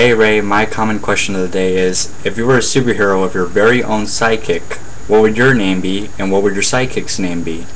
Hey Ray, my comment question of the day is, if you were a superhero of your very own sidekick, what would your name be, and what would your sidekick's name be?